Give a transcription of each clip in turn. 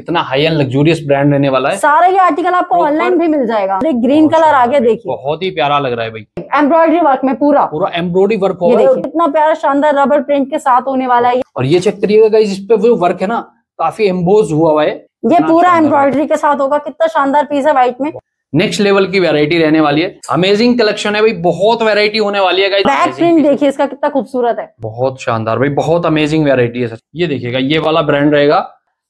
कितना high and luxurious brand रहने वाला है। सारा ये आर्टिकल आपको ऑनलाइन भी मिल जाएगा। एक ग्रीन कलर शानदार आगे देखिए। बहुत ही प्यारा लग रहा है भाई। एम्ब्रॉयडरी वर्क में पूरा। पूरा एम्ब्रॉयडरी वर्क ये हुआ कितना प्यारा शानदार रबर प्रिंट के साथ होने वाला है। और ये चेक करिएगा इस पे वो वर्क है ना काफ़ी एम्बोज हुआ हुआ है। ये पूरा एम्ब्रॉयडरी के साथ होगा। कितना शानदार पीस है व्हाइट में। नेक्स्ट लेवल की वैरायटी रहने वाली है। अमेजिंग कलेक्शन है भाई बहुत वैरायटी होने वाली है बैक प्रिंट देखिए इसका कितना खूबसूरत है। बहुत शानदार भाई बहुत अमेजिंग वैरायटी है सच। ये देखिएगा ये वाला ब्रांड रहेगा।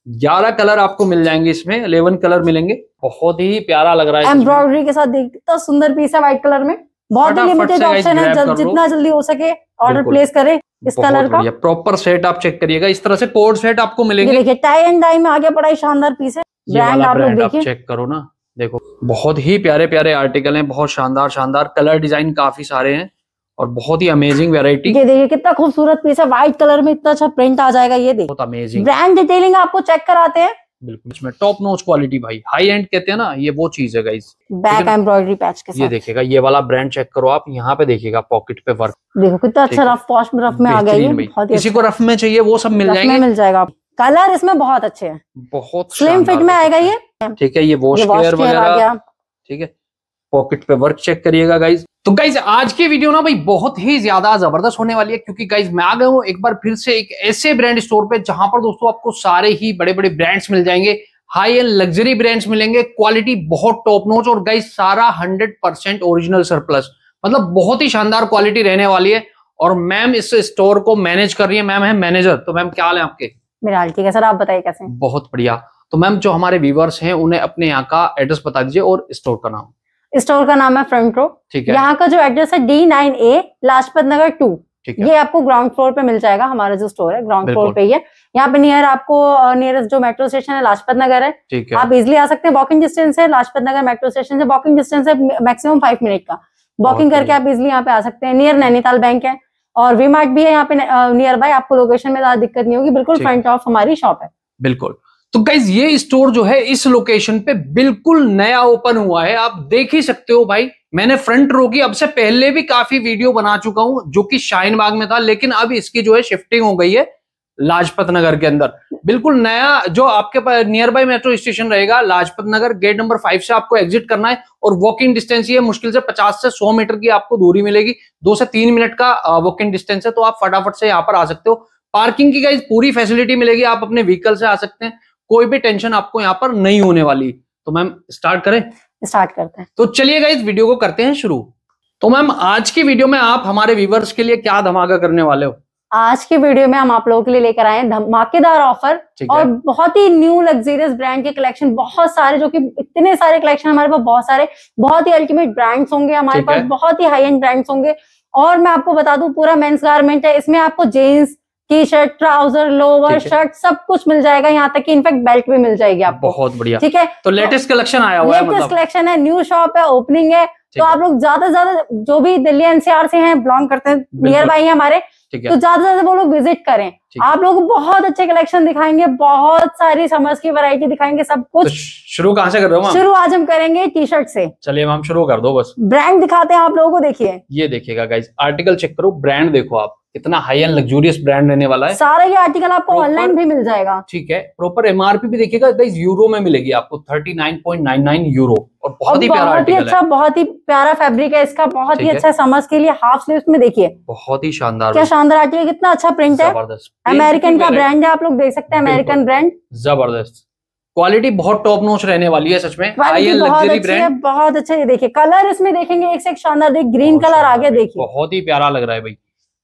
ग्यारह कलर आपको मिल जाएँगे इसमें इलेवन कलर मिलेंगे। बहुत ही प्यारा लग रहा है एम्ब्रॉयडरी के साथ देख कितना सुंदर पीस है व्हाइट कलर में। बहुत ही लिमिटेड ऑप्शन है जब जितना जल्दी हो सके ऑर्डर प्लेस करें इस कलर का। प्रॉपर सेट आप चेक करिएगा। इस तरह से कोड सेट आपको मिलेंगे। देखिए टाई एंड डाई में आगे ही शानदार पीस है। ब्रांड आप लोग देखिए। चेक करो ना। देखो बहुत ही प्यारे प्यारे आर्टिकल हैं बहुत शानदार शानदार कलर डिज़ाइन काफ़ी सारे हैं। और बहुत ही अमेजिंग वैरायटी ये देखिए कितना खूबसूरत पीस है। व्हाइट कलर में इतना अच्छा प्रिंट आ जाएगा ये देखिए बहुत अमेजिंग ब्रांड डिटेलिंग आपको चेक कराते हैं। बिल्कुल इसमें टॉप नोच क्वालिटी भाई। हाई एंड कहते हैं ना ये वो चीज़ है गाइस बैक एम्ब्रॉयडरी पैच के साथ। ये देखिएगा ये वाला ब्रांड चेक करो आप यहाँ पे देखिएगा पॉकेट पे वर्क देखो कितना अच्छा। रफ पॉश रफ में आ गया बहुत ही किसी को रफ में चाहिए वो सब मिल में जाएँगे। मिल जाएगा। कलर इसमें बहुत अच्छे हैं। बहुत स्लिम फिट में आएगा ये। ठीक है ये वॉश केयर वगैरह। ठीक है। पॉकेट पे वर्क चेक करिएगा गाइज़ तो गाइज़ आज की वीडियो ना भाई बहुत ही ज़्यादा ज़बरदस्त होने वाली है क्योंकि गाइज़ मैं आ गया हूँ एक बार फिर से एक ऐसे ब्रांड स्टोर पे जहाँ पर दोस्तों आपको सारे ही बड़े बड़े ब्रांड्स मिल जाएँगे हाई एंड लग्जरी ब्रांड्स मिलेंगे क्वालिटी बहुत टॉप नोच और गाइज़ सारा हंड्रेड परसेंट ओरिजिनल सरप्लस मतलब बहुत ही शानदार क्वालिटी रहने वाली है और मैम इस स्टोर को मैनेज कर रही है। मैम है मैनेजर तो मैम क्या हाल है आपके? मेरा हाल ठीक है सर आप बताइए कैसे बहुत बढ़िया। तो मैम जो हमारे व्यूवर्स हैं उन्हें अपने यहाँ का एड्रेस बता दीजिए और स्टोर का नाम। स्टोर का नाम है फ्रंट रो। ठीक है। यहाँ का जो एड्रेस है D nine A Lajpat Nagar two ये आपको ग्राउंड फ्लोर पे मिल जाएगा हमारा जो स्टोर है ग्राउंड फ्लोर पे ही है। यहाँ पे नियर आपको नियरेस्ट जो मेट्रो स्टेशन है लाजपत नगर है है। आप इजिली आ सकते हैं वॉकिंग डिस्टेंस है लाजपत नगर मेट्रो स्टेशन से वॉकिंग डिस्टेंस है मैक्सिमम फाइव मिनट का। वॉकिंग करके आप इजिली यहाँ पे आ सकते हैं नियर नैनीताल बैंक है। और वी मार्ट भी है यहाँ पे नियर बाय आपको लोकेशन में ज़्यादा दिक्कत नहीं होगी बिल्कुल फ्रंट ऑफ़ हमारी शॉप है। बिल्कुल। तो गाइज़ ये स्टोर जो है, इस लोकेशन पे बिल्कुल नया ओपन हुआ है। आप देख ही सकते हो भाई। मैंने फ्रंट रो की, अब से पहले भी काफ़ी वीडियो बना चुका हूँ, जो कि शाहीन बाग में था, लेकिन अब इसकी जो है शिफ्टिंग हो गई है लाजपत नगर के अंदर। बिल्कुल नया, जो आपके पास नियर बाय मेट्रो स्टेशन रहेगा, Lajpat Nagar gate number five से आपको एग्जिट करना है, और वॉकिंग डिस्टेंस ये मुश्किल से 50 से 100 मीटर की आपको दूरी मिलेगी। दो से तीन मिनट का वॉकिंग डिस्टेंस है तो आप फटाफट से यहाँ पर आ सकते हो। पार्किंग की गाइज़ पूरी फैसिलिटी मिलेगी, आप अपने व्हीकल से आ सकते हैं। कोई भी टेंशन आपको यहाँ पर नहीं होने वाली। तो मैम स्टार्ट करें। स्टार्ट करते हैं। तो चलिएगा इस वीडियो को करते हैं शुरू। तो मैम आज की वीडियो में आप हमारे व्यूवर्स के लिए क्या धमाका करने वाले हो? आज की वीडियो में हम आप लोगों के लिए लेकर आए हैं धमाकेदार ऑफ़र और बहुत ही न्यू लग्जरियस ब्रांड के कलेक्शन बहुत सारे जो कि इतने सारे कलेक्शन हमारे पास बहुत सारे बहुत ही अल्टीमेट ब्रांड्स होंगे हमारे पास बहुत ही हाई एंड ब्रांड्स होंगे। और मैं आपको बता दूँ पूरा मेंस गारमेंट है। इसमें आपको jeans T shirt trouser lower shirt सब कुछ मिल जाएगा यहाँ तक कि इनफेक्ट बेल्ट भी मिल जाएगी आपको। बहुत बढ़िया। ठीक है? तो लेटेस्ट कलेक्शन आया हुआ है लेटेस्ट मतलब। कलेक्शन है न्यू शॉप है ओपनिंग है। तो आप लोग ज़्यादा से ज़्यादा जो भी दिल्ली एनसीआर से हैं बिलोंग करते हैं नियर बाई है हमारे तो ज़्यादा से ज़्यादा वो लोग विज़िट करें। आप लोग बहुत अच्छे कलेक्शन दिखाएँगे बहुत सारी समर्स की वैरायटी दिखाएँगे सब कुछ तो कुछ। शुरू कहाँ से कर रहे हो शुरू आज हम करेंगे टी शर्ट से। चलिए मैम शुरू कर दो बस। ब्रांड दिखाते हैं आप लोगों को देखिए। ये देखिएगा गाइज़ आर्टिकल चेक करो ब्रांड देखो आप। कितना हाई एंड लग्जूरियस ब्रांड रहने वाला है। सारा ये आर्टिकल आपको ऑनलाइन भी मिल जाएगा। ठीक है प्रॉपर एमआरपी भी देखिएगा यूरो में मिलेगी आपको 39.99 यूरो और और बहुत ही प्यारा बहुत ही अच्छा बहुत ही प्यारा फैब्रिक है इसका बहुत ही अच्छा समर्स के लिए हाफ़ स्लीव्स में देखिए। बहुत ही शानदार क्या शानदार आर्टिकल कितना अच्छा प्रिंट है। अमेरिकन का ब्रांड है आप लोग देख सकते हैं अमेरिकन ब्रांड ज़बरदस्त। क्वालिटी बहुत टॉप नोच रहने वाली है सच में। लग्जरी ब्रांड बहुत अच्छा ये देखिए कलर इसमें देखेंगे एक से एक शानदार ग्रीन कलर आगे देखिए। बहुत ही प्यारा लग रहा है भाई।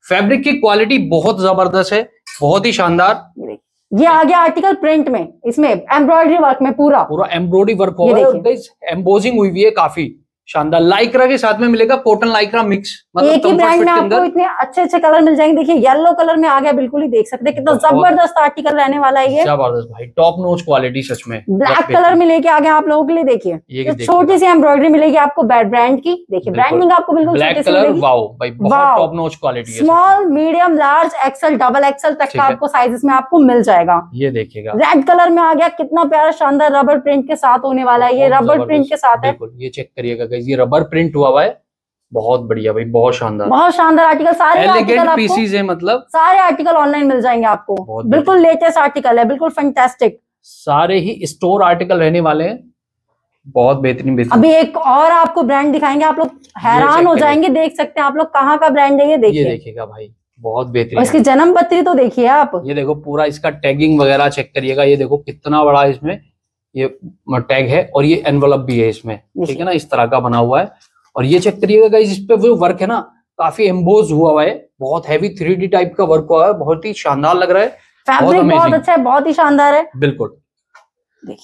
फैब्रिक की क्वालिटी बहुत ज़बरदस्त है बहुत ही शानदार। ये आ गया आर्टिकल प्रिंट में इसमें एम्ब्रॉयडरी वर्क में पूरा। पूरा एम्ब्रॉयडरी वर्क हो है एम्बोजिंग हुई हुई है काफ़ी। शानदार। लाइक्रा के साथ में मिलेगा कॉटन लाइक्रा मिक्स मतलब एक ही ब्रांड में आपको इतने अच्छे अच्छे कलर मिल जाएँगे। देखिए येलो कलर में आ गया बिल्कुल ही देख सकते हैं। कितना ज़बरदस्त आर्टिकल रहने वाला है ये। ज़बरदस्त भाई टॉप नोच क्वालिटी सच में। ब्लैक कलर में लेके आ गया आप लोगों के लिए देखिए। छोटी सी एम्ब्रॉयडरी मिलेगी आपको बैड ब्रांड की। देखिए ब्रांडिंग आपको बिल्कुल ब्लैक कलर वाओ भाई बहुत top notch quality. Small medium large XL double XL तक का आपको साइजेस में आपको मिल जाएगा। ये देखिएगा। रेड कलर में आ गया कितना प्यारा शानदार रबर प्रिंट के साथ होने वाला है ये। रबर प्रिंट के साथ है। ये चेक करिएगा ये रबर प्रिंट हुआ हुआ है। बहुत बढ़िया भाई बहुत शानदार। बहुत शानदार आर्टिकल सारे आर्टिकल एलिगेंट पीसीज है मतलब। सारे आर्टिकल ऑनलाइन मिल जाएँगे आपको। बिल्कुल लेटेस्ट आर्टिकल है बिल्कुल फैंटास्टिक सारे ही स्टोर आर्टिकल रहने वाले हैं। बहुत बेहतरीन बेहतरीन। अभी एक और आपको ब्रांड दिखाएँगे आप लोग हैरान हो जाएँगे देख सकते हैं आप लोग कहाँ का ब्रांड है ये ये देखिए। देखिएगा भाई बहुत बेहतरीन इसकी जन्म पत्री तो देखिए आप। ये देखो पूरा इसका टैगिंग वगैरह चेक करिएगा। ये देखो कितना बड़ा इसमें ये टैग है और ये एनवलप भी है इसमें। ठीक है ना इस तरह का बना हुआ है। और ये चेक करिएगा गाइस इस पे वो वर्क है ना काफ़ी एम्बोज हुआ हुआ है बहुत हैवी थ्री टाइप का वर्क हुआ है बहुत ही शानदार लग रहा है फैब्रिक बहुत amazing। अच्छा है बहुत ही शानदार है। बिल्कुल।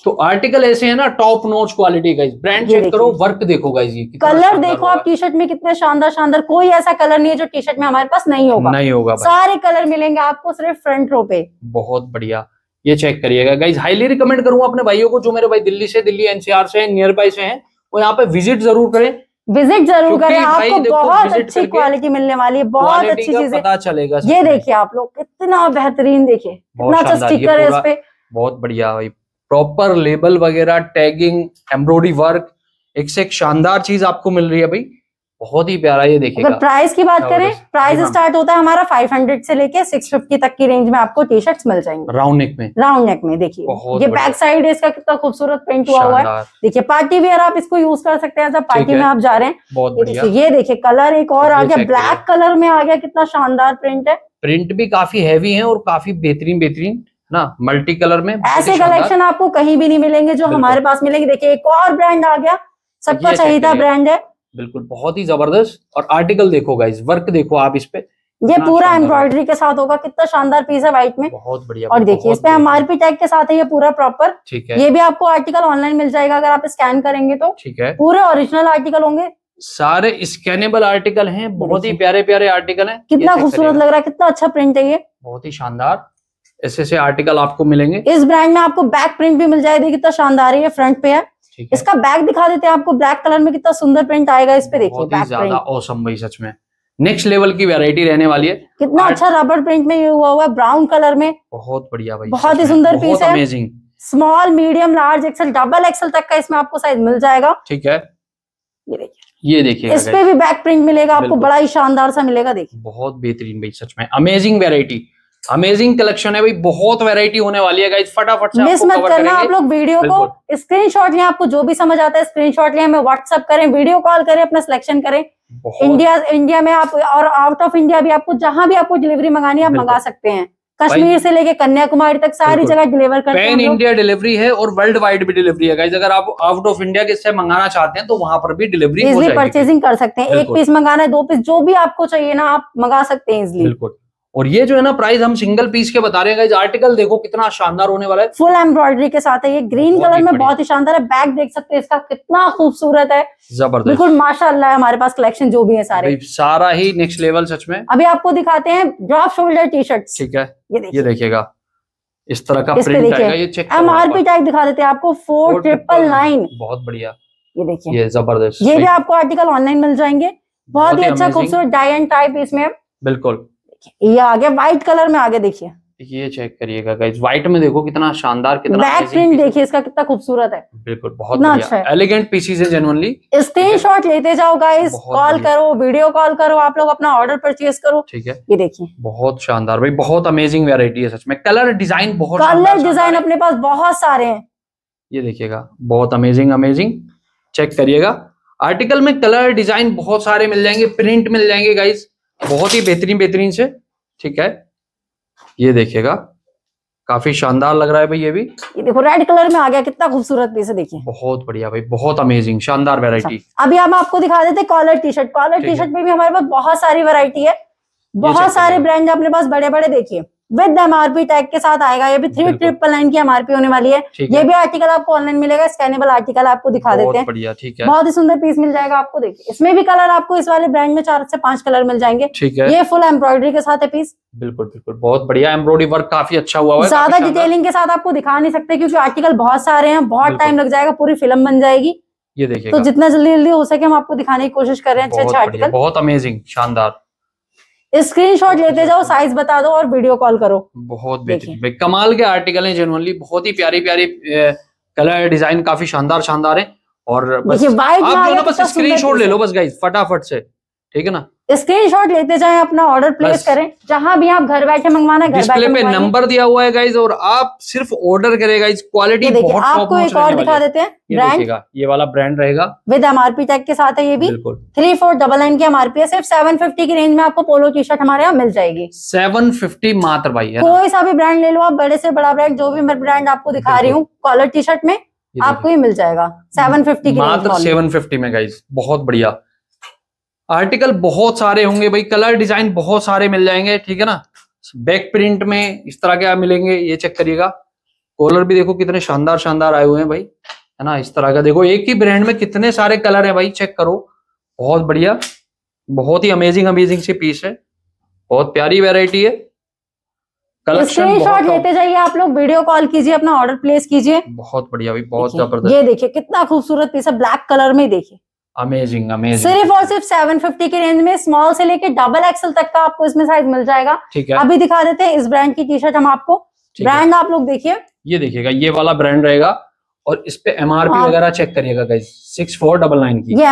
तो आर्टिकल ऐसे है ना top notch quality guys brand check करो वर्क देखो गाइस ये कलर देखो आप टी शर्ट में कितने शानदार शानदार कोई ऐसा कलर नहीं है जो टी शर्ट में हमारे पास नहीं होगा। नहीं होगा सारे कलर मिलेंगे आपको सिर्फ़ फ्रंट रो पे। बहुत बढ़िया। ये चेक करिएगा गाइज़ हाईली रिकमेंड करूँगा अपने भाइयों को जो मेरे भाई दिल्ली से दिल्ली एनसीआर से नियर बाय से हैं वो यहाँ पे विज़िट ज़रूर करें। विज़िट ज़रूर करें। आपको बहुत अच्छी क्वालिटी मिलने वाली है बहुत अच्छी चीज़ें। पता चलेगा ये देखिए आप लोग कितना बेहतरीन देखिए कितना अच्छा स्टिकर है इस पे। बहुत बढ़िया भाई। प्रॉपर लेबल वगैरह टैगिंग एम्ब्रॉयडरी वर्क एक से एक शानदार चीज़ आपको मिल रही है भाई। बहुत ही प्यारा ये अगर प्राइस की बात करें प्राइस स्टार्ट होता है हमारा 500 से लेके 650 तक की रेंज में आपको टी शर्ट्स मिल जाएँगे। राउंड नेक में। राउंड नेक में देखिए। ये बैक साइड है इसका कितना खूबसूरत प्रिंट हुआ हुआ है। देखिए पार्टी वेयर आप इसको यूज़ कर सकते हैं जब पार्टी में आप जा रहे हैं। देखिए ये देखिए कलर एक और आ गया ब्लैक कलर में आ गया कितना शानदार प्रिंट है। प्रिंट भी काफ़ी हैवी है और काफ़ी बेहतरीन बेहतरीन ना मल्टी कलर में ऐसे कलेक्शन आपको कहीं भी नहीं मिलेंगे जो हमारे पास मिलेंगे। देखिए एक और ब्रांड आ गया सबका चाहिए ब्रांड है। बिल्कुल बहुत ही ज़बरदस्त। और आर्टिकल देखो गाइस वर्क देखो आप इस पे। ये पूरा एम्ब्रॉयडरी के साथ होगा कितना शानदार पीस है व्हाइट में। बहुत बढ़िया और देखिए इस पे एमआरपी टैग के साथ है ये पूरा प्रॉपर ठीक है। ये भी आपको आर्टिकल ऑनलाइन मिल जाएगा अगर आप स्कैन करेंगे तो। ठीक है। पूरे ओरिजिनल आर्टिकल होंगे। सारे स्कैनेबल आर्टिकल हैं बहुत ही प्यारे प्यारे आर्टिकल हैं। कितना खूबसूरत लग रहा है कितना अच्छा प्रिंट है ये। बहुत ही शानदार। ऐसे ऐसे आर्टिकल आपको मिलेंगे। इस ब्रांड में आपको बैक प्रिंट भी मिल जाएगी कितना शानदार है ये फ्रंट पे है। इसका बैक दिखा देते हैं आपको ब्लैक कलर में कितना सुंदर प्रिंट आएगा इस पे देखिए बहुत बैक ज़्यादा औसम भाई सच में। नेक्स्ट लेवल की वैरायटी रहने वाली है। कितना अच्छा रबर प्रिंट में ये हुआ हुआ है ब्राउन कलर में। बहुत बढ़िया भाई बहुत ही सुंदर पीस है। Amazing small medium large XL double XL तक का इसमें आपको साइज़ मिल जाएगा। ठीक है। ये देखिए। ये देखिएगा इस पे भी बैक प्रिंट मिलेगा आपको बड़ा ही शानदार सा मिलेगा देखिए। बहुत बेहतरीन भाई सच में। अमेजिंग वैरायटी अमेजिंग कलेक्शन है भाई बहुत वैरायटी होने वाली है गाइस फटाफट से मिस मत करना आप लोग वीडियो को स्क्रीनशॉट लें आपको जो भी समझ आता है स्क्रीनशॉट लें हमें व्हाट्सअप करें वीडियो कॉल करें अपना सिलेक्शन करें। इंडिया इंडिया में आप और आउट ऑफ़ इंडिया भी आपको जहाँ भी आपको डिलीवरी मंगानी आप मंगा सकते हैं। कश्मीर से लेके कन्याकुमारी तक सारी जगह डिलीवर करते हैं पैन इंडिया डिलीवरी है और वर्ल्ड वाइड भी डिलीवरी है अगर आप आउट ऑफ़ इंडिया के मंगाना चाहते हैं तो वहाँ पर भी डिलीवरी इजिली परचेजिंग कर सकते हैं। एक पीस मंगाना है दो पीस जो भी आपको चाहिए ना आप मंगा सकते हैं इजिली बिल्कुल। और ये जो है ना प्राइस हम सिंगल पीस के बता रहे हैं आर्टिकल देखो कितना शानदार होने वाला है। फुल एम्ब्रॉयडरी के साथ है ये ग्रीन कलर में बहुत ही शानदार है। बैग देख सकते हैं इसका कितना खूबसूरत है। ज़बरदस्त। बिल्कुल माशाल्लाह है हमारे पास कलेक्शन जो भी है सारे। सारा ही नेक्स्ट लेवल सच में। अभी आपको दिखाते हैं ड्रॉप शोल्डर टी शर्ट ठीक है। ये देखिएगा। इस तरह का पे प्रिंट आएगा ये चेक एमआरपी टैग दिखा देते हैं आपको फोर ट्रिपल नाइन बहुत बढ़िया। ये देखिए। ये ज़बरदस्त। ये भी आपको आर्टिकल ऑनलाइन मिल जाएँगे। बहुत ही अच्छा खूबसूरत एंड टाइप इसमें। बिल्कुल। ये आ गया व्हाइट कलर में आगे देखिए। ये चेक करिएगा गाइस व्हाइट में देखो कितना शानदार कितना बैक प्रिंट देखिए इसका कितना खूबसूरत है। बिल्कुल बहुत अच्छा है। एलिगेंट पीसीज है जेनुअनली स्क्रीनशॉट लेते जाओ गाइस कॉल करो वीडियो कॉल करो आप लोग अपना ऑर्डर परचेज करो। ठीक है। ये देखिए। बहुत शानदार भाई बहुत अमेजिंग वैरायटी है सच में। कलर डिज़ाइन बहुत कलर डिज़ाइन अपने पास बहुत सारे हैं। ये देखिएगा बहुत अमेजिंग अमेजिंग चेक करिएगा। आर्टिकल में कलर डिज़ाइन बहुत सारे मिल जाएँगे प्रिंट मिल जाएँगे गाइस बहुत ही बेहतरीन बेहतरीन से ठीक है? ये देखिएगा काफ़ी शानदार लग रहा है भाई ये भी। ये देखो रेड कलर में आ गया कितना खूबसूरत पीस है देखिए। बहुत बढ़िया भाई बहुत अमेजिंग शानदार वेरायटी अभी हम आपको दिखा देते collar T shirt collar T shirt में भी हमारे पास बहुत सारी वेरायटी है बहुत सारे ब्रांड अपने पास बड़े बड़े देखिए। विद एमआरपी टैग के साथ आएगा। ये भी थ्री ट्रिपल नाइन की एमआरपी होने वाली है। ये भी आर्टिकल आपको ऑनलाइन मिलेगा स्कैनेबल आर्टिकल आपको दिखा देते बहुत हैं। बढ़िया ठीक है। बहुत ही सुंदर पीस मिल जाएगा आपको देखिए। इसमें भी कलर आपको इस वाले ब्रांड में चार से पाँच कलर मिल जाएँगे। ठीक है। ये फुल एम्ब्रॉयडरी के साथ है पीस बिल्कुल बिल्कुल। बहुत बढ़िया। एम्ब्रॉयडरी वर्क काफ़ी अच्छा हुआ हुआ है ज़्यादा डिटेलिंग के साथ आपको दिखा नहीं सकते क्योंकि आर्टिकल बहुत सारे हैं बहुत टाइम लग जाएगा पूरी फ़िल्म बन जाएगी। ये देखिए तो जितना जल्दी जल्दी हो सके हम आपको दिखाने की कोशिश कर रहे हैं अच्छे अच्छे आर्टिकल बहुत अमेजिंग शानदार। स्क्रीनशॉट लेते जाओ साइज़ बता दो और वीडियो कॉल करो। बहुत बेहतरीन। कमाल के आर्टिकल हैं जेनुअनली बहुत ही प्यारी प्यारी कलर डिज़ाइन काफ़ी शानदार शानदार है। और बस आप जो ना बस स्क्रीनशॉट ले लो बस गाइज़ फटाफट से। ठीक है ना? स्क्रीनशॉट लेते जाएँ अपना ऑर्डर प्लेस करें। जहाँ भी आप घर बैठे मंगवाना घर बैठे पे नंबर दिया हुआ है गाइज़ और आप सिर्फ़ ऑर्डर करेगा। इस क्वालिटी बहुत आपको एक और दिखा देते हैं ब्रांड ये वाला ब्रांड रहेगा। विद एमआरपी टैग के साथ है ये भी। थ्री फोर डबल नाइन की एमआरपी है सिर्फ़ सेवन फिफ्टी की रेंज में आपको पोलो टी शर्ट हमारे यहाँ मिल जाएगी। सेवन फिफ्टी मात्र भाई कोई सा भी ब्रांड ले लो आप बड़े से बड़ा ब्रांड जो भी मैं ब्रांड आपको दिखा रही हूँ कॉलर टी शर्ट में आपको ही मिल जाएगा सेवन फिफ्टी की मात्र सेवन फिफ्टी में गाइज़ बहुत बढ़िया। आर्टिकल बहुत सारे होंगे भाई कलर डिज़ाइन बहुत सारे मिल जाएँगे ठीक है ना? बैक प्रिंट में इस तरह के आप मिलेंगे ये चेक करिएगा। कॉलर भी देखो कितने शानदार शानदार आए हुए हैं भाई है ना? इस तरह का देखो एक ही ब्रांड में कितने सारे कलर है भाई चेक करो। बहुत बढ़िया बहुत ही अमेजिंग अमेजिंग सी पीस है। बहुत प्यारी वेराइटी है। स्क्रीनशॉट लेते जाइए आप लोग वीडियो कॉल कीजिए अपना ऑर्डर प्लेस कीजिए। बहुत बढ़िया भाई बहुत ज़बरदस्त। ये देखिए कितना खूबसूरत पीस है ब्लैक कलर में देखिए। अमेजिंग अमेजिंग सिर्फ़ और सिर्फ़ सेवन फिफ्टी की रेंज में स्मॉल से लेके डबल एक्सल तक का आपको इसमें साइज़ मिल जाएगा। ठीक है। अभी दिखा देते हैं इस ब्रांड की टी शर्ट हम आपको। ब्रांड आप लोग देखिए। ये देखिएगा ये वाला ब्रांड रहेगा और इस पे एमआरपी हाँ। वगैरह चेक करिएगा guys six four double nine की। ये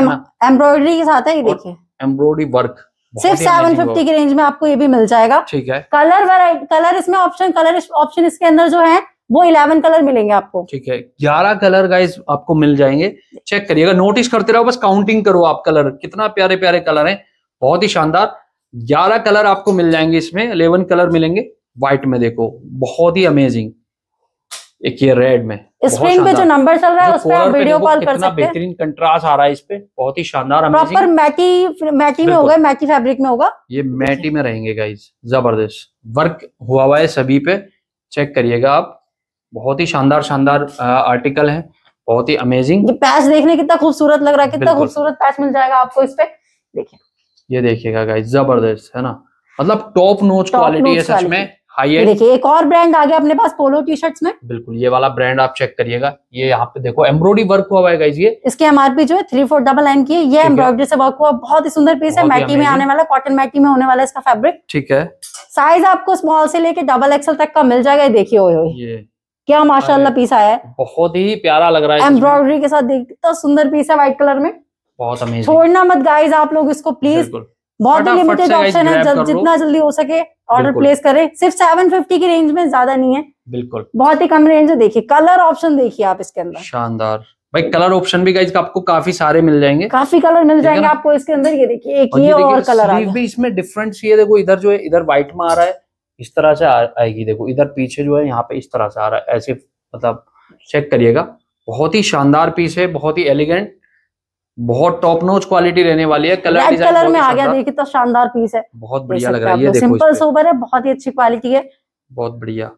एम्ब्रॉयडरी के साथ है ये देखिए। एम्ब्रॉयडरी वर्क सिर्फ़ सेवन फिफ्टी की रेंज में आपको ये भी मिल जाएगा। ठीक है। कलर वैरायटी कलर इसमें ऑप्शन कलर ऑप्शन इसके अंदर जो है वो इलेवन कलर मिलेंगे आपको। ठीक है ग्यारह कलर गाइस आपको मिल जाएँगे। चेक करिएगा नोटिस करते रहो बस काउंटिंग करो आप कलर। कितना प्यारे प्यारे कलर हैं बहुत ही शानदार। ग्यारह कलर आपको मिल जाएँगे इसमें इलेवन कलर मिलेंगे। व्हाइट में देखो बहुत ही अमेजिंग एक ये रेड में स्क्रीन पे जो नंबर चल रहा है उस पर आप वीडियो कॉल कर सकते हैं। बेहतरीन कंट्रास्ट आ रहा है इस पे बहुत ही शानदार प्रॉपर मैटी मैटी में होगा मैटी फैब्रिक में होगा। ये मैटी में रहेंगे गाइज़ ज़बरदस्त। वर्क हुआ हुआ है सभी पे। चेक करिएगा आप। बहुत ही शानदार शानदार आर्टिकल है। बहुत ही अमेजिंग ये पैच देखने कितना खूबसूरत लग रहा है कितना खूबसूरत पैच मिल जाएगा आपको इस पे। देखिए। ये देखिएगा गाइस ज़बरदस्त है ना? मतलब टॉप नोच क्वालिटी है सच में हाई एंड देखिए एक और ब्रांड आ गया अपने पास पोलो टी शर्ट्स में। बिल्कुल ये वाला ब्रांड आप चेक करिएगा। ये यहाँ पे देखो एम्ब्रॉयडरी वर्क हुआ है गाइस ये। इसकी एमआरपी जो है थ्री फोर डबल एन की है। ये। एम्ब्रॉयडरी से वर्क हुआ बहुत ही सुंदर पीस है मैटी में आने वाला कॉटन मैटी में होने वाला इसका फैब्रिक ठीक है। साइज़ आपको स्मॉल से लेके डबल एक्सएल तक का मिल जाएगा देखिए ये क्या माशाल्लाह पीस आया है। बहुत ही प्यारा लग रहा है एम्ब्रॉयडरी के साथ देख कितना सुंदर पीस है व्हाइट कलर में। बहुत अमेजिंग छोड़ना मत गाइस आप लोग इसको प्लीज़ बहुत ही लिमिटेड ऑप्शन है जल, जितना जल्दी हो सके ऑर्डर प्लेस करें। सिर्फ़ सेवन फिफ्टी की रेंज में ज़्यादा नहीं है। बिल्कुल। बहुत ही कम रेंज है देखिए कलर ऑप्शन देखिए आप इसके अंदर। शानदार। भाई कलर ऑप्शन भी गाइस आपको काफ़ी सारे मिल जाएँगे। काफ़ी कलर मिल जाएँगे आपको इसके अंदर। ये देखिए एक ये और कलर भी इसमें डिफरेंस ये देखो इधर जो है इधर व्हाइट में आ रहा है। इस तरह से आ- आएगी। देखो इधर पीछे जो है यहाँ पे इस तरह से आ रहा है। ऐसे मतलब चेक करिएगा। बहुत ही शानदार पीस है बहुत ही एलिगेंट बहुत टॉप नोच क्वालिटी रहने वाली है। कलर कलर में आ गया देखिए कितना शानदार पीस है। बहुत बढ़िया लग रहा है। आप सिंपल सोबर है बहुत ही अच्छी क्वालिटी है। बहुत बढ़िया।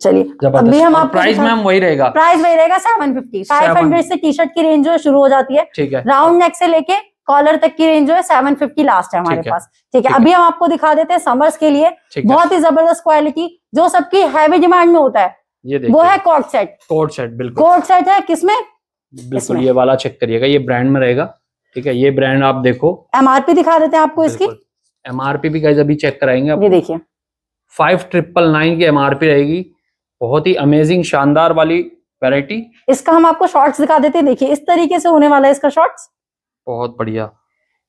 चलिए अभी हम आपको प्राइस में हम वही रहेगा। प्राइस वही रहेगा सेवन फिफ्टी फाइव हंड्रेड से टी शर्ट की रेंज जो शुरू हो जाती है ठीक है। राउंड नेक से लेके कॉलर तक की रेंज जो है सेवन फिफ्टी लास्ट है हमारे पास। ठीक है अभी हम आपको दिखा देते हैं समर्स के लिए बहुत ही ज़बरदस्त क्वालिटी जो सबकी हैवी डिमांड में होता है। ये वो है कोट सेट कोट सेट बिल्कुल। कोट सेट है किसमें? बिल्कुल ये वाला चेक करिएगा ये ब्रांड में रहेगा। ठीक है ये ब्रांड आप देखो। एमआरपी दिखा देते हैं आपको इसकी। एमआरपी भी गाइस अभी चेक कराएँगे ये देखिए। फाइव ट्रिपल नाइन की एमआरपी रहेगी। बहुत ही अमेजिंग शानदार वाली वैरायटी इसका हम आपको शॉर्ट्स दिखा देते हैं। देखिए इस तरीके से होने वाला है इसका शॉर्ट्स बहुत बढ़िया।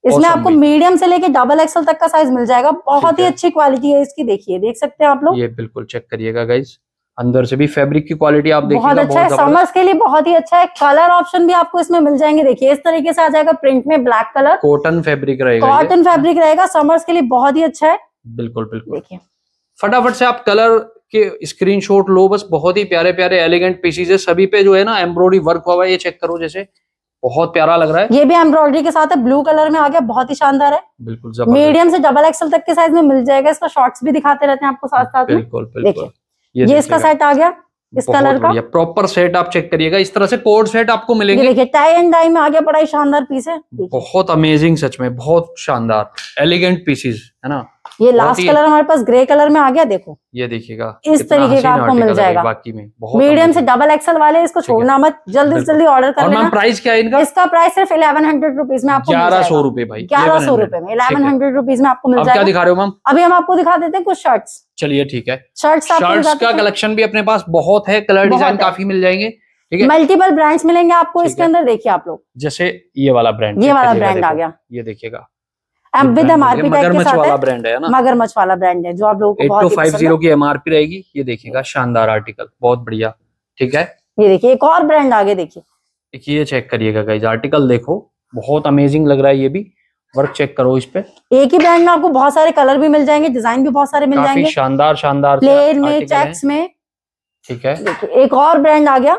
इसमें आपको मीडियम से लेके डबल एक्सएल तक का साइज़ मिल जाएगा। बहुत ही अच्छी क्वालिटी है इसकी देखिए देख सकते हैं आप लोग। ये बिल्कुल चेक करिएगा गाइस अंदर से भी फैब्रिक की क्वालिटी आप देखिए बहुत अच्छा है समर्स के लिए बहुत ही अच्छा है। कलर ऑप्शन भी आपको इसमें मिल जाएँगे। देखिए इस तरीके से आ जाएगा प्रिंट में ब्लैक कलर कॉटन फैब्रिक रहेगा कॉटन फैब्रिक रहेगा समर्स के लिए बहुत ही अच्छा है। बिल्कुल बिल्कुल। देखिए। फटाफट से आप कलर के स्क्रीनशॉट लो बस बहुत ही प्यारे प्यारे एलिगेंट पीसीज है। सभी पे जो है ना एम्ब्रॉयडरी वर्क हुआ है ये चेक करो जैसे। बहुत प्यारा लग रहा है। ये भी एम्ब्रॉयडरी के साथ है ब्लू कलर में आ गया बहुत ही शानदार है। बिल्कुल मीडियम से डबल एक्सएल तक के साइज़ में मिल जाएगा इसका शॉर्ट्स भी दिखाते रहते हैं आपको साथ साथ बिल्कुल बिल्कुल। ये इसका सेट आ गया इस कलर का। प्रॉपर सेट आप चेक करिएगा इस तरह से कोड सेट आपको मिलेंगे। देखिए टाई एंड डाई में आ गया बड़ा ही शानदार पीस है। बहुत अमेजिंग सच में बहुत शानदार एलिगेंट पीसीज है ना? ये लास्ट कलर हमारे पास ग्रे कलर में आ गया देखो। ये देखिएगा इस तरीके का आपको मिल जाएगा। बाकी में मीडियम से डबल एक्सल वाले इसको छोड़ना मत जल्दी से जल्दी ऑर्डर कर लेना। प्राइस क्या है इनका? इसका प्राइस सिर्फ़ इलेवन हंड्रेड रुपीज़ में आपको ग्यारह सौ रुपए भाई ग्यारह सौ 1100 रुपए में इलेवन हंड्रेड रुपीज़ में आपको मिल जाएगा। दिखा रहे हो मैम? अभी हम आपको दिखा देते हैं कुछ शर्ट्स चलिए ठीक है। शर्ट्स शर्ट्स का कलेक्शन भी अपने पास बहुत है कलर डिज़ाइन काफ़ी मिल जाएँगे मल्टीपल ब्रांड्स मिलेंगे आपको इसके अंदर देखिए आप लोग। जैसे ये वाला ब्रांड ये वाला ब्रांड आ गया। ये देखिएगा। एम विद एमआरपी टैग के मगरमच्छ साथ वाला ब्रांड है ना? मगरमच्छ वाला ब्रांड है जो आप लोगों को बहुत फाइव ज़ीरो की एमआरपी रहेगी ये देखिएगा शानदार आर्टिकल बहुत बढ़िया ठीक है? ये देखिए एक और ब्रांड आगे देखिए। ये चेक करिएगा गाइज़ आर्टिकल देखो बहुत अमेजिंग लग रहा है ये भी वर्क चेक करो इस पे। एक ही ब्रांड में आपको बहुत सारे कलर भी मिल जाएँगे डिज़ाइन भी बहुत सारे मिल जाएँगे। शानदार शानदार प्लेन में चेक्स में। ठीक है। एक और ब्रांड आ गया।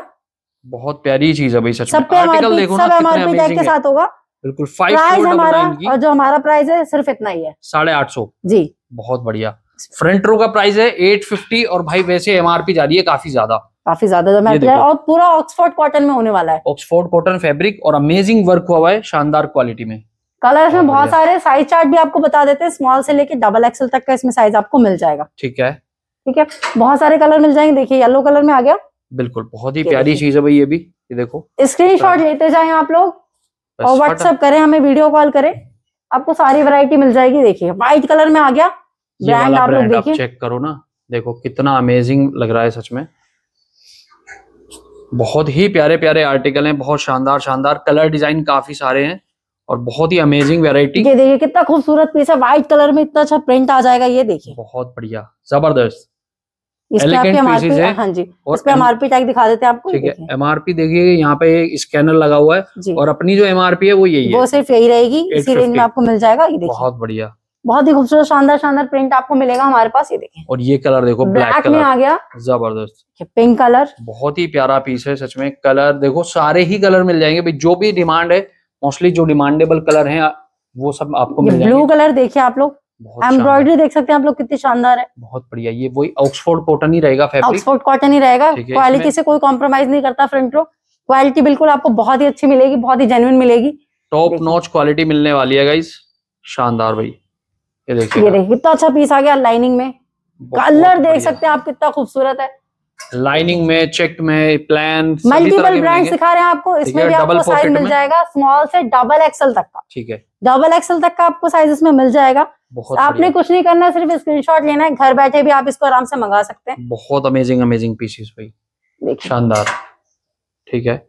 बहुत प्यारी चीज़ है भाई सच में। आर्टिकल देखो सब ना कितने एमआरपी टैग के साथ होगा। बिल्कुल फाइव प्राइस हमारा और जो हमारा प्राइस है सिर्फ़ इतना ही है। साढ़े आठ सौ। जी। बहुत बढ़िया। फ्रंट रो का प्राइस है एट फिफ्टी और भाई वैसे एमआरपी जा रही है काफ़ी ज़्यादा। काफ़ी ज़्यादा। जो मैं और पूरा ऑक्सफोर्ड कॉटन में होने वाला है। ऑक्सफोर्ड कॉटन फैब्रिक और अमेजिंग वर्क हुआ है शानदार क्वालिटी में। कलर्स में बहुत सारे साइज़ चार्ट भी आपको बता देते हैं। स्मॉल से लेके डबल एक्सएल तक का इसमें साइज़ आपको मिल जाएगा। ठीक है। ठीक है? बहुत सारे कलर मिल जाएँगे। देखिए येलो कलर में आ गया। बिल्कुल बहुत ही प्यारी चीज़ है भाई ये भी। ये देखो। स्क्रीनशॉट लेते जाएँ आप लोग। और व्हाट्सएप करें हमें वीडियो कॉल करें। आपको सारी वैरायटी मिल जाएगी देखिए। व्हाइट कलर में आ गया। ब्रांड आप लोग देखिए। चेक करो ना। देखो कितना अमेजिंग लग रहा है सच में। बहुत ही प्यारे प्यारे आर्टिकल हैं। बहुत शानदार शानदार। कलर डिज़ाइन काफ़ी सारे हैं और बहुत ही अमेजिंग वैरायटी ये देखिए कितना खूबसूरत पीस है। व्हाइट कलर में इतना अच्छा प्रिंट आ जाएगा ये देखिए। बहुत बढ़िया। ज़बरदस्त। एमआरपी है। हाँ जी और इस एमआरपी टैग दिखा देते हैं आपको। ठीक है एमआरपी देखिए यहाँ पे स्कैनर लगा हुआ है और अपनी जो एमआरपी है वो यही है। वो सिर्फ़ यही रहेगी इसी रेंज में आपको मिल जाएगा ये देखिए। बहुत बढ़िया। बहुत ही खूबसूरत शानदार शानदार प्रिंट आपको मिलेगा हमारे पास ये देखिए। और ये कलर देखो ब्लैक ब्लैक में आ गया। ज़बरदस्त। पिंक कलर बहुत ही प्यारा पीस है सच में। कलर देखो सारे ही कलर मिल जाएँगे। भाई जो भी डिमांड है मोस्टली जो डिमांडेबल कलर हैं वो सब आपको मिल ब्लू कलर देखिए आप लोग। एम्ब्रॉयडरी देख सकते हैं आप लोग कितनी शानदार है। बहुत बढ़िया ये वही ऑक्सफोर्ड कॉटन ही रहेगा ऑक्सफोर्ड कॉटन ही रहेगा। क्वालिटी से कोई कॉम्प्रोमाइज नहीं करता फ्रंट रो क्वालिटी बिल्कुल आपको बहुत ही अच्छी मिलेगी बहुत ही जेनुअन मिलेगी। टॉप नॉच क्वालिटी मिलने वाली है गाइस शानदार भाई। ये ये देखिए देखिए कितना अच्छा पीस आ गया लाइनिंग में। कलर देख सकते हैं आप कितना खूबसूरत है। लाइनिंग में चेक में प्लान मल्टीपल ब्रांड सिखा रहे हैं आपको इसमें भी आपको साइज़ मिल जाएगा स्मॉल से डबल एक्सएल तक का। ठीक है। डबल एक्सएल तक का आपको साइज़ इसमें मिल जाएगा। आपने कुछ नहीं करना सिर्फ़ स्क्रीनशॉट लेना है घर बैठे भी आप इसको आराम से मंगा सकते हैं। बहुत अमेजिंग अमेजिंग पीसेस भाई। शानदार। ठीक है।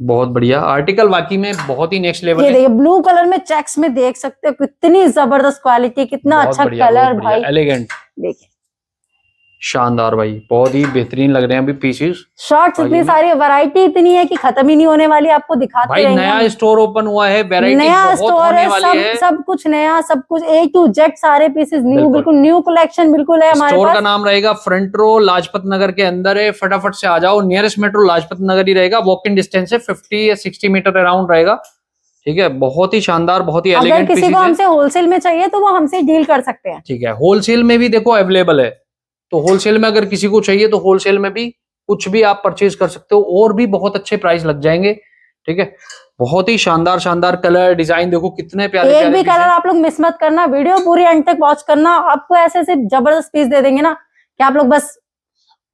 बहुत बढ़िया। आर्टिकल वाकई में बहुत ही नेक्स्ट लेवल ये देखिए ब्लू कलर में चेक्स में देख सकते हो कितनी ज़बरदस्त क्वालिटी कितना अच्छा कलर भाई। एलिगेंट देखिए। शानदार भाई बहुत ही बेहतरीन लग रहे हैं अभी पीसेस शॉर्ट्स इतनी सारी वैरायटी इतनी है कि खत्म ही नहीं होने वाली आपको दिखाते भाई नया स्टोर ओपन हुआ है वैरायटी नया स्टोर है सब है। सब कुछ नया सब कुछ ए टू जेड सारे पीसेस न्यू बिल्कुल। बिल्कुल न्यू कलेक्शन बिल्कुल है हमारे स्टोर का नाम रहेगा फ्रंट रो लाजपत नगर के अंदर है फटाफट से आ जाओ। नियरेस्ट मेट्रो लाजपत नगर ही रहेगा वॉक इन डिस्टेंस है फिफ्टी या सिक्सटी मीटर अराउंड रहेगा। ठीक है बहुत ही शानदार बहुत ही अगर किसी को हमसे होलसेल में चाहिए तो वो हमसे डील कर सकते हैं। ठीक है होलसेल में भी देखो अवेलेबल है। तो होलसेल में अगर किसी को चाहिए तो होलसेल में भी कुछ भी आप परचेज कर सकते हो और भी बहुत अच्छे प्राइस लग जाएँगे ठीक है? बहुत ही शानदार शानदार कलर डिज़ाइन देखो कितने प्यारे एक प्यारे भी कलर आप लोग मिस मत करना वीडियो पूरी एंड तक वॉच करना आपको ऐसे ऐसे ज़बरदस्त पीस दे देंगे ना कि आप लोग बस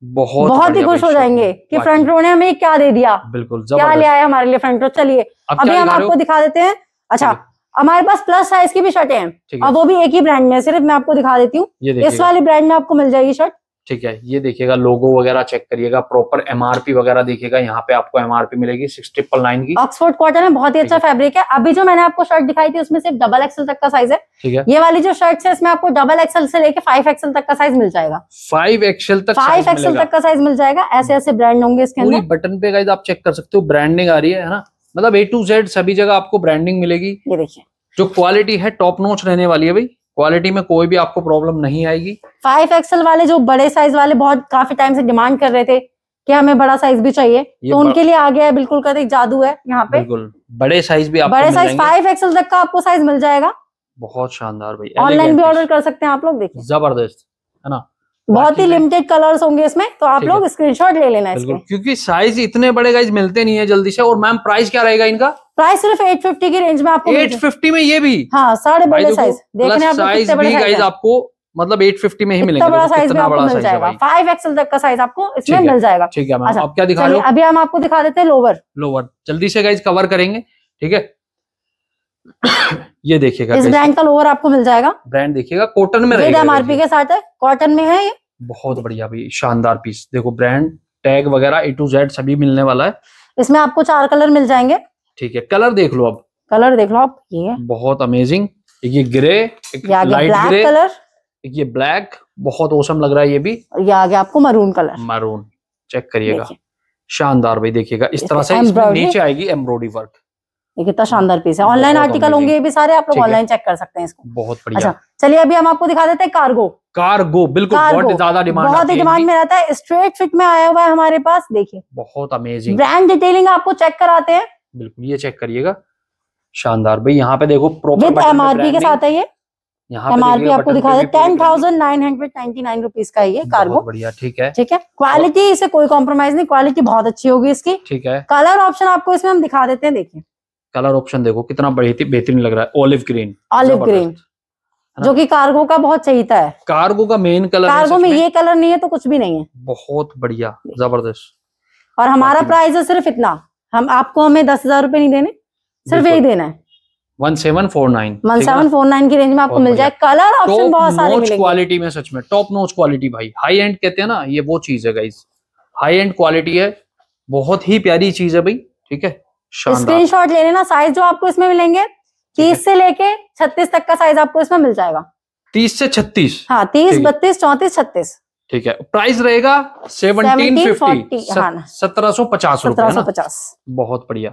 बहुत बहुत ही खुश हो जाएँगे कि फ्रंट रो ने हमें क्या दे दिया बिल्कुल क्या ले आया हमारे लिए फ्रंट रो चलिए अभी हम आपको दिखा देते हैं। अच्छा हमारे पास प्लस साइज़ की भी शर्टें हैं। और वो भी एक ही ब्रांड में सिर्फ़ मैं आपको दिखा देती हूँ। इस वाली ब्रांड में आपको मिल जाएगी शर्ट ठीक है ये देखिएगा लोगो वगैरह चेक करिएगा प्रॉपर एमआरपी वगैरह देखिएगा यहाँ पे आपको एमआरपी मिलेगी सिक्स ट्रिपल नाइन की। ऑक्सफोर्ड कॉटन है बहुत ही अच्छा फैब्रिक है। अभी जो मैंने आपको शर्ट दिखाई थी उसमें सिर्फ़ डबल एक्सएल तक का साइज़ है। ठीक है। ये वाली जो शर्ट है इसमें आपको डबल एक्सएल से लेके फाइव एक्सएल तक का साइज़ मिल जाएगा। फाइव एक्सएल तक फाइव एक्सएल तक का साइज़ मिल जाएगा। ऐसे ऐसे ब्रांड होंगे इसके अंदर। बटन पे गाइस आप चेक कर सकते हो ब्रांडिंग आ रही है है ना? मतलब ए टू जेड सभी जगह आपको ब्रांडिंग मिलेगी। ये देखिए। जो क्वालिटी है टॉप नोच रहने वाली है भाई। क्वालिटी में कोई भी आपको प्रॉब्लम नहीं आएगी। फाइव एक्सएल वाले जो बड़े साइज़ वाले बहुत काफ़ी टाइम से डिमांड कर रहे थे कि हमें बड़ा साइज़ भी चाहिए तो उनके लिए आ गया है बिल्कुल का एक जादू है यहाँ पे। बिल्कुल। बड़े साइज़ भी आपको बड़े साइज़ फाइव एक्सएल तक का आपको साइज़ मिल जाएगा। बहुत शानदार भाई। ऑनलाइन भी ऑर्डर कर सकते हैं आप लोग देखिए। ज़बरदस्त है ना? बहुत ही लिमिटेड कलर्स होंगे इसमें तो आप लोग स्क्रीनशॉट ले लेना इसके। क्योंकि साइज़ इतने बड़े गाइज़ मिलते नहीं है जल्दी से और मैम प्राइस क्या रहेगा इनका? प्राइस सिर्फ़ 850 की रेंज में आपको मिल एट जाए- फिफ्टी में ये भी? हाँ साढ़े बड़े साइज़ देखने आप साइज़ बड़े भी गाइज़ आपको मतलब 850 में ही मिलेंगे बड़ा साइज़ भी कितना आपको मिल है जाएगा। फाइव एक्सएल तक का साइज़ आपको इसमें मिल जाएगा। ठीक है मैम अच्छा, क्या दिखा रहे हो? अभी हम आपको दिखा देते हैं लोवर लोअर जल्दी से गाइज़ कवर करेंगे ठीक है? ये देखिएगा इस ब्रांड का लोवर आपको मिल जाएगा। ब्रांड देखिएगा कॉटन में रहेगा एमआरपी के साथ है कॉटन में है ये। बहुत बढ़िया भाई शानदार पीस देखो ब्रांड टैग वगैरह ए टू जेड सभी मिलने वाला है। इसमें आपको चार कलर मिल जाएँगे। ठीक है कलर देख लो अब। कलर देख लो आप ये बहुत अमेजिंग एक ये ग्रे एक लाइट ग्रे कलर एक ये ब्लैक बहुत औसम लग रहा है ये भी। ये आ गया आपको मरून कलर मरून चेक करिएगा। शानदार भाई देखिएगा। इस इस तरह से नीचे आएगी एम्ब्रॉयडरी वर्क ये कितना शानदार पीस है। ऑनलाइन आर्टिकल होंगे ये भी सारे आप लोग ऑनलाइन चेक कर सकते हैं इसको। बहुत बढ़िया। अच्छा चलिए अभी हम आपको दिखा देते हैं कार्गो कार्गो बिल्कुल बहुत ज़्यादा डिमांड बहुत ही डिमांड में रहता है। स्ट्रेट फिट में आया हुआ है हमारे पास देखिए। बहुत अमेजिंग ब्रांड डिटेलिंग आपको चेक कराते हैं। बिल्कुल ये चेक करिएगा। शानदार। भाई यहाँ पे देखो प्रॉपर विद एमआरपी के साथ है ये। यहाँ पे एमआरपी आपको दिखा दे। Ten thousand nine hundred ninety nine rupees का ये कार्गो बढ़िया ठीक है। ठीक है? क्वालिटी इसे कोई कॉम्प्रोमाइज नहीं क्वालिटी बहुत अच्छी होगी इसकी। ठीक है। कलर ऑप्शन आपको इसमें हम दिखा देते हैं देखिए। कलर ऑप्शन देखो कितना बेहतरीन बेहतरीन लग रहा है ऑलिव ग्रीन ऑलिव ग्रीन जो कि कार्गो का बहुत चाहिता है कार्गो का मेन कलर कार्गो में। ये कलर नहीं है तो कुछ भी नहीं है। बहुत बढ़िया ज़बरदस्त। और हमारा प्राइस है सिर्फ़ इतना। हम आपको हमें दस हज़ार रुपए नहीं देने सिर्फ़ यही देना है। One seven four nine one seven four nine की रेंज में आपको मिल जाए। कलर ऑप्शन बहुत सारे क्वालिटी में सच में टॉप नोच क्वालिटी भाई। हाई एंड कहते हैं ना ये वो चीज़ है गाइस हाई एंड क्वालिटी है बहुत ही प्यारी चीज़ है भाई ठीक है? स्क्रीनशॉट लेना साइज़ जो आपको इसमें मिलेंगे तीस से लेके छत्तीस तक का साइज़ आपको इसमें मिल जाएगा। तीस से छत्तीस? हाँ तीस बत्तीस चौतीस छत्तीस। ठीक है। प्राइस रहेगा सेवनटीन फिफ्टी हाँ। सत्रह सौ पचास सत्रह सौ पचास। बहुत बढ़िया।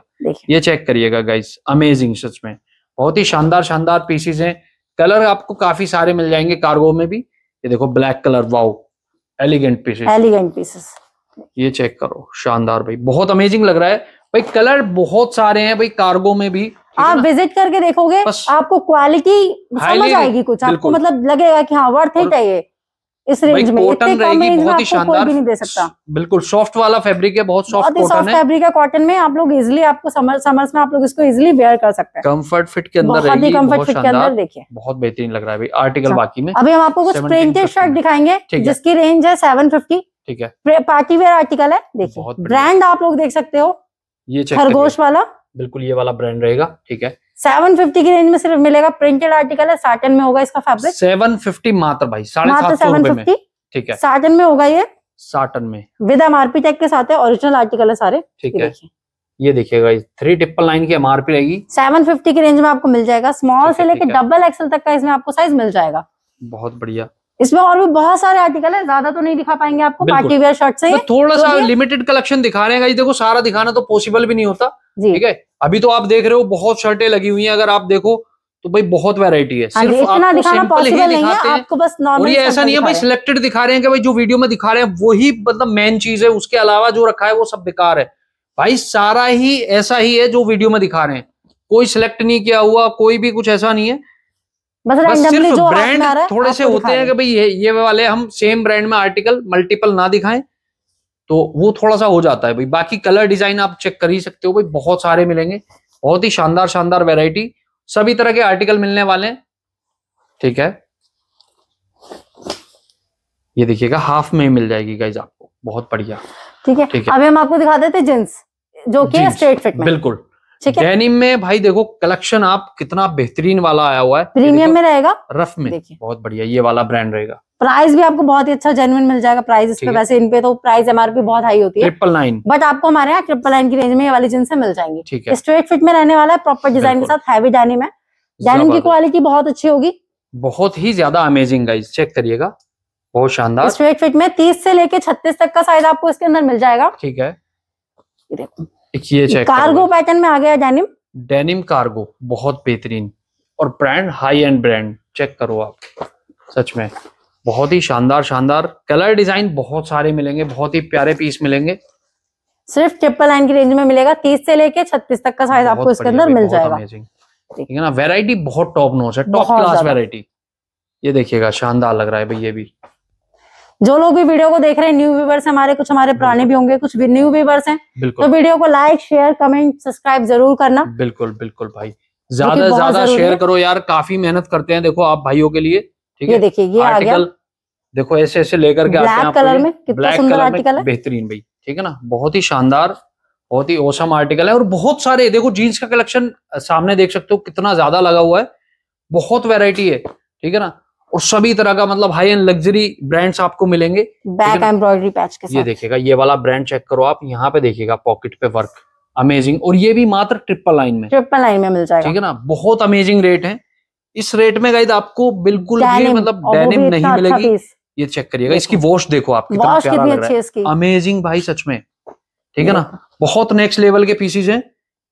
ये चेक करिएगा गाइस अमेजिंग सच में। बहुत ही शानदार शानदार पीसीज हैं। कलर आपको काफ़ी सारे मिल जाएँगे कार्गो में भी। ये देखो black colour wow elegant pieces elegant pieces ये चेक करो। शानदार भाई। बहुत अमेजिंग लग रहा है। भाई कलर बहुत सारे हैं भाई कार्गो में भी आप विज़िट करके देखोगे आपको क्वालिटी समझ आएगी कुछ। आपको मतलब लगेगा कि हाँ वर्थ है ये इस रेंज में। कॉटन इतने कम रहेगी रेंज में बहुत ही आपको कोई शानदार। भी नहीं दे सकता। बिल्कुल सॉफ्ट वाला फैब्रिक है बहुत सॉफ्ट बहुत ही कॉटन सॉफ्ट फैब्रिक है कॉटन में। आप लोग इजिली आपको समर समर्स में आप लोग इसको इजिली वेयर कर सकते हैं। कंफर्ट फिट के अंदर बहुत ही रहेगी कंफर्ट फिट के अंदर देखिए। बहुत बेहतरीन लग रहा है भाई आर्टिकल अच्छा। बाकी में। अभी हम आपको कुछ प्रिंटेड शर्ट दिखाएँगे जिसकी रेंज है सेवन फिफ्टी ठीक है। पार्टी वेयर आर्टिकल है देखिए। ब्रांड आप लोग देख सकते हो। ये खरगोश वाला? बिल्कुल ये वाला ब्रांड रहेगा ठीक है। सेवन फिफ्टी की रेंज में सिर्फ़ मिलेगा प्रिंटेड आर्टिकल है साटन में होगा इसका फैब्रिक सेवन फिफ्टी मात्र भाई साढ़े सात सौ सेवन में। फिफ्टी? ठीक है। साटन में होगा ये? साटन में। विद एमआरपी टैग के साथ है ओरिजिनल आर्टिकल है सारे। ठीक है। ये देखिएगा थ्री ट्रिपल नाइन की एमआरपी रहेगी। सेवन फिफ्टी की रेंज में आपको मिल जाएगा। स्मॉल से लेकर डबल एक्सल तक का इसमें आपको साइज़ मिल जाएगा। बहुत बढ़िया। इसमें और भी बहुत सारे आर्टिकल है ज़्यादा तो नहीं दिखा पाएँगे आपको पार्टी वेयर शर्ट से तो थोड़ा सा लिमिटेड कलेक्शन दिखा रहे हैं देखो सारा दिखाना तो पॉसिबल भी नहीं होता ठीक है? अभी तो आप देख रहे हो बहुत शर्टें लगी हुई हैं अगर आप देखो तो भाई बहुत वैरायटी है। हाँ सिर्फ़ इतना आपको दिखाना सिंपल पॉसिबल नहीं है हैं। आपको बस नॉर्मल ये ऐसा नहीं है भाई सिलेक्टेड दिखा रहे हैं कि भाई जो वीडियो में दिखा रहे हैं वही मतलब मेन चीज़ है उसके अलावा जो रखा है वो सब बेकार है। भाई सारा ही ऐसा ही है जो वीडियो में दिखा रहे हैं। कोई सिलेक्ट नहीं किया हुआ कोई भी कुछ ऐसा नहीं है। बस रैंडमली जो ब्रांड थोड़े से होते हैं कि भाई ये ये वाले हम सेम ब्रांड में आर्टिकल मल्टीपल ना दिखाएँ तो वो थोड़ा सा हो जाता है। भाई बाकी कलर डिज़ाइन आप चेक कर ही सकते हो भाई बहुत सारे मिलेंगे बहुत ही शानदार शानदार वेराइटी सभी तरह के आर्टिकल मिलने वाले हैं। ठीक है? ये देखिएगा हाफ़ में ही मिल जाएगी गाइज़ आपको बहुत बढ़िया। ठीक है अभी हम आपको दिखा देते जींस जो कि स्ट्रेट फिट में। बिल्कुल। ठीक है? डेनिम में भाई देखो कलेक्शन आप कितना बेहतरीन वाला आया हुआ है। प्रीमियम में रहेगा? रफ में। देखिए। बहुत बढ़िया ये वाला ब्रांड रहेगा। प्राइस भी आपको बहुत ही अच्छा जेन्युइन मिल जाएगा प्राइस इस पे वैसे इन पे तो प्राइस एमआरपी बहुत हाई होती है। ट्रिपल नाइन बट आपको हमारे यहाँ ट्रिपल नाइन की रेंज में ये वाली जींस मिल जाएँगी। ठीक है। स्ट्रेट फिट में रहने वाला है प्रॉपर डिज़ाइन के साथ हैवी डेनिम है। डेनिम की क्वालिटी बहुत अच्छी होगी। बहुत ही ज़्यादा अमेजिंग गाइस चेक करिएगा। बहुत शानदार। स्ट्रेट फिट में तीस से लेके छत्तीस तक का साइज़ आपको इसके अंदर मिल जाएगा। ठीक है। देखो। एक ये चेक कार्गो पैटर्न में आ गया डेनिम डेनिम कार्गो बहुत बेहतरीन। और brand high end brand check करो आप। सच में बहुत ही शानदार शानदार। कलर डिज़ाइन बहुत सारे मिलेंगे बहुत ही प्यारे पीस मिलेंगे। सिर्फ़ ट्रिपल लाइन की रेंज में मिलेगा तीस से लेके छत्तीस तक का साइज़ आपको इसके अंदर मिल जाएगा। ठीक है ना? वैरायटी बहुत टॉप नोच है टॉप क्लास। वैरायटी ये देखिएगा शानदार लग रहा है भाई ये भी। जो लोग भी वीडियो को देख रहे हैं न्यू व्यूवर्स हमारे कुछ हमारे पुराने भी होंगे कुछ न्यू व्यूवर्स हैं तो वीडियो को लाइक शेयर कमेंट सब्सक्राइब ज़रूर करना। बिल्कुल बिल्कुल भाई। ज़्यादा से ज़्यादा शेयर करो यार काफ़ी मेहनत करते हैं देखो आप भाइयों के लिए ठीक है? देखिए ये आ गया। देखो ऐसे ऐसे लेकर के आते हैं ब्लैक कलर में कितना सुंदर आर्टिकल है। बेहतरीन भाई ठीक है ना? बहुत ही शानदार बहुत ही औसम आर्टिकल है और बहुत सारे देखो जीन्स का कलेक्शन सामने देख सकते हो कितना ज़्यादा लगा हुआ है। बहुत वैरायटी है ठीक है ना? और सभी तरह का मतलब हाई एंड लग्जरी ब्रांड्स आपको मिलेंगे। बैक एम्ब्रॉयडरी पैच के साथ। ये देखिएगा ये वाला ब्रांड चेक करो आप यहाँ पे देखिएगा पॉकेट पे वर्क अमेजिंग और ये भी मात्र ट्रिपल लाइन में। ट्रिपल नाइन में मिल जाएगा। ठीक है ना? बहुत अमेजिंग रेट है। इस रेट में गाइज़ आपको बिल्कुल भी मतलब डेनिम नहीं अच्छा मिलेगी। ये चेक करिएगा। इसकी वॉश देखो आप कितना प्यारा लग रहा है अमेजिंग भाई सच में। ठीक है ना? बहुत नेक्स्ट लेवल के पीसीज हैं।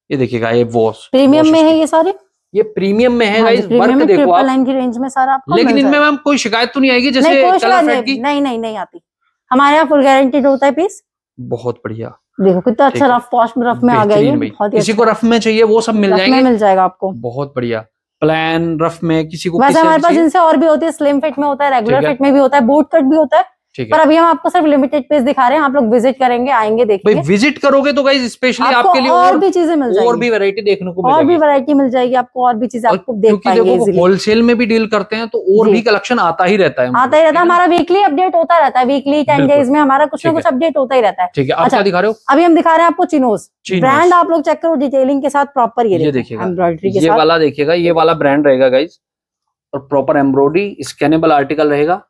ये देखिएगा ये वॉश प्रीमियम में है ये सारे? ये प्रीमियम में है हाँ गाइज़ प्रीमियम वर्क देखो आप। लाइन की रेंज में सारा आपको लेकिन इनमें मैम कोई शिकायत तो नहीं आएगी जैसे कलर नहीं की? नहीं नहीं नहीं आती। हमारे यहाँ फुल गारंटीड होता है पीस बहुत बढ़िया। देखो कितना अच्छा है। रफ पॉश रफ में आ गया ये बहुत किसी अच्छा। को रफ में चाहिए वो सब मिल जाएँगे। मिल जाएगा आपको। बहुत बढ़िया। प्लान रफ में किसी को वैसे हमारे पास इनसे और भी होती है स्लिम फिट में होता है रेगुलर फिट में भी होता है बूट कट भी होता है पर अभी हम आपको सिर्फ़ लिमिटेड पेज दिखा रहे हैं आप लोग विज़िट करेंगे आएँगे देखिए। विज़िट करोगे तो गाइज़ स्पेशली आपके लिए और भी चीज़ें मिल जाएगी। और भी वैरायटी देखने को और भी वैरायटी मिल जाएगी आपको और भी चीज़ें आपको देख पाएँगे होलसेल में भी डील करते हैं तो और भी कलेक्शन आता ही रहता है आता ही रहता है हमारा वीकली अपडेट होता रहता है वीकली टेन डेज़ में हमारा कुछ ना कुछ अपडेट होता ही रहता है। ठीक है आप अच्छा, क्या दिखा रहे हो? अभी हम दिखा रहे हैं आपको चिनोस। ब्रांड आप लोग चेक करो डिटेलिंग के साथ प्रॉपर ये, ये देखिएगा। एम्ब्रॉयडरी ये वाला देखिएगा ये वाला ब्रांड रहेगा गाइज़ और प्रॉपर एम्ब्रॉयडरी स्कैनेबल आर्टिकल रहेगा।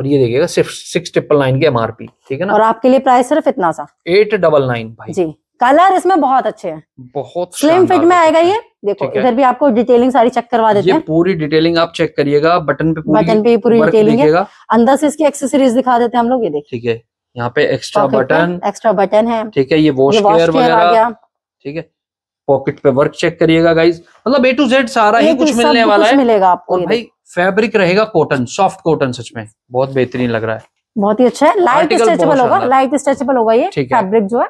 और ये देखिएगा सिर्फ़ सिक्स ट्रिपल नाइन के एमआरपी ठीक है ना? और आपके लिए प्राइस सिर्फ़ इतना सा। एट डबल नाइन भाई। जी। कलर इसमें बहुत अच्छे हैं। बहुत स्लिम फिट में आएगा ये। देखो इधर भी आपको डिटेलिंग सारी चेक करवा देते ये हैं। पूरी डिटेलिंग आप चेक करिएगा बटन पे पूरी बटन पे पूरी डिटेलिंग है। अंदर से इसकी एक्सेसरीज दिखा देते हैं हम लोग ये देखिए ठीक है। यहाँ पे एक्स्ट्रा बटन एक्स्ट्रा बटन है। ठीक है ये वॉश केयर वगैरह। ठीक है। पॉकेट पे वर्क चेक करिएगा गाइज़ मतलब ए टू जेड सारा ही कुछ मिलने वाला है। मिलेगा आपको भाई फैब्रिक रहेगा कॉटन सॉफ्ट कॉटन सच में। बहुत बेहतरीन लग रहा है। बहुत ही अच्छा है। लाइट स्ट्रेचेबल होगा लाइट स्ट्रेचेबल होगा ये फैब्रिक जो है।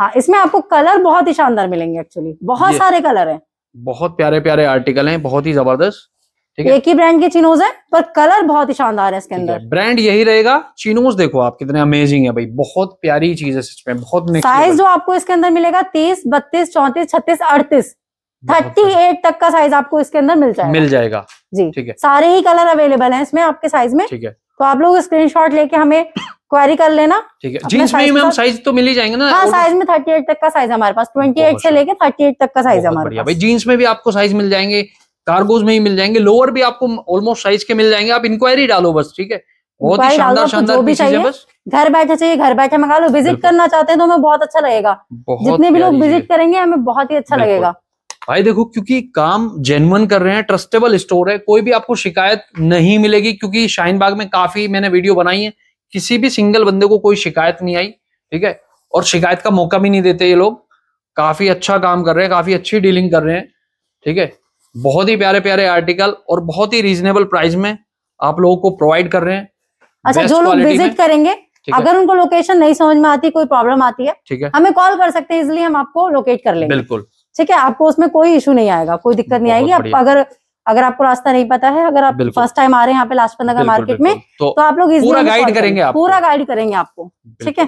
हाँ इसमें आपको कलर बहुत ही शानदार मिलेंगे एक्चुअली बहुत सारे कलर हैं। बहुत प्यारे प्यारे आर्टिकल हैं बहुत ही ज़बरदस्त। ठीक है। एक ही ब्रांड के चिनोज है पर कलर बहुत ही शानदार है इसके अंदर। ब्रांड यही रहेगा चिनोस देखो आप कितने अमेजिंग है भाई। बहुत प्यारी चीज़ है सच में बहुत साइज़ जो आपको इसके अंदर मिलेगा तीस बत्तीस चौंतीस छत्तीस अड़तीस। थर्टी एट तक का साइज़ आपको इसके अंदर मिल जाएगा। मिल जाएगा। जी। ठीक है। सारे ही कलर अवेलेबल हैं इसमें आपके साइज़ में। ठीक है। तो आप लोग स्क्रीनशॉट लेके हमें क्वेरी कर लेना। ठीक है। जीन्स में ही साथ- साइज़ तो मिल ही जाएँगे ना? हाँ साइज़ में थर्टी एट तक का साइज़ हमारे पास। ट्वेंटी एट बहुत से लेके थर्टी एट तक का साइज़ हमारे बढ़िया। पास। भाई जीन्स में भी आपको साइज़ मिल जाएँगे कार्गोज में ही मिल जाएँगे लोअर भी आपको ऑलमोस्ट साइज़ के मिल जाएँगे। आप इंक्वायरी डालो बस ठीक है? बहुत ही शानदार शानदार भी चाहिए। बस। घर बैठे चाहिए घर बैठे मंगा लो। विज़िट करना चाहते हैं तो हमें बहुत अच्छा लगेगा। जितने भी लोग विज़िट करेंगे हमें बहुत ही अच्छा लगेगा। भाई देखो क्योंकि काम जेन्युइन कर रहे हैं ट्रस्टेबल स्टोर है कोई भी आपको शिकायत नहीं मिलेगी क्योंकि शाहीन बाग में काफ़ी मैंने वीडियो बनाई है किसी भी सिंगल बंदे को कोई शिकायत नहीं आई ठीक है? और शिकायत का मौका भी नहीं देते ये लोग काफ़ी अच्छा काम कर रहे हैं काफ़ी अच्छी डीलिंग कर रहे हैं ठीक है? बहुत ही प्यारे प्यारे आर्टिकल और बहुत ही रीजनेबल प्राइस में आप लोगों को प्रोवाइड कर रहे हैं अच्छा जो लोग विज़िट करेंगे अगर उनको लोकेशन नहीं समझ में आती कोई प्रॉब्लम आती है ठीक है। हमें कॉल कर सकते हैं इजिली हम आपको लोकेट कर लेंगे। बिल्कुल। ठीक है आपको उसमें कोई इशू नहीं आएगा कोई दिक्कत नहीं आएगी। आप अगर अगर आपको रास्ता नहीं पता है अगर आप फ़र्स्ट टाइम आ रहे हैं यहाँ पे लाजपत नगर मार्केट में तो तो आप लोग पूरा call करेंगे। पूरा गाइड करेंगे आपको। ठीक है?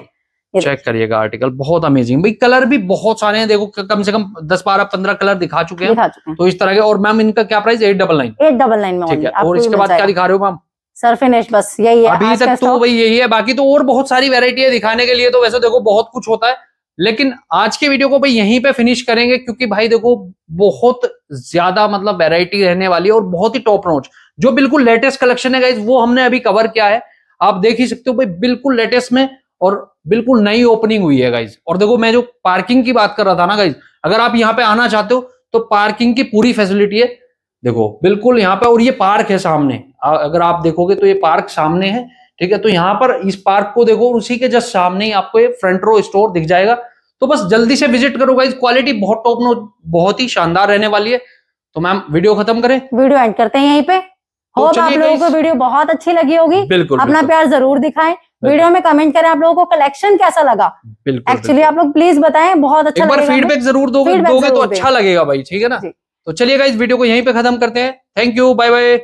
चेक करिएगा आर्टिकल बहुत अमेजिंग भाई कलर भी बहुत सारे हैं देखो कम से कम दस बारह पंद्रह कलर दिखा चुके हैं। दिखा चुके हैं। तो इस तरह के और मैम इनका क्या price eight double nine eight double nine में ठीक है और इसके बाद क्या दिखा रहे हो मैम सरफिनिश बस यही है। अभी तक तो। भाई यही है बाकी तो और बहुत सारी वेरायटी है दिखाने के लिए तो वैसे देखो बहुत कुछ होता है। लेकिन आज के वीडियो को भाई यहीं पे फिनिश करेंगे, क्योंकि भाई देखो, बहुत ज़्यादा मतलब वैरायटी रहने वाली है और बहुत ही टॉप नॉच जो बिल्कुल लेटेस्ट कलेक्शन है गाइज़ वो हमने अभी कवर किया है। आप देख ही सकते हो भाई, बिल्कुल लेटेस्ट में और बिल्कुल नई ओपनिंग हुई है गाइज़ और देखो, मैं जो पार्किंग की बात कर रहा था ना गाइज़ अगर आप यहाँ पे आना चाहते हो तो पार्किंग की पूरी फैसिलिटी है। देखो, बिल्कुल यहाँ पे और ये पार्क है सामने। अगर आप देखोगे तो ये पार्क सामने है। ठीक है? तो यहाँ पर इस पार्क को देखो उसी के जस्ट सामने ही आपको ये फ्रंट रो स्टोर दिख जाएगा। तो बस जल्दी से विज़िट करो गाइज़ क्वालिटी बहुत टॉप नो बहुत ही शानदार रहने वाली है। तो मैम वीडियो खत्म करें। वीडियो एंड करते हैं यहीं पे। होप आप तो चलिए लोगों को वीडियो बहुत अच्छी लगी होगी। बिल्कुल अपना बिल्कुल, प्यार ज़रूर दिखाएँ। वीडियो में कमेंट करें आप लोगों को कलेक्शन कैसा लगा। बिल्कुल एक्चुअली आप लोग प्लीज़ बताएँ बहुत अच्छा एक बार फीडबैक ज़रूर दोगे दोगे तो अच्छा लगेगा भाई ठीक है ना? तो चलिए इस वीडियो को यहीं पे खत्म करते हैं। Thank you bye bye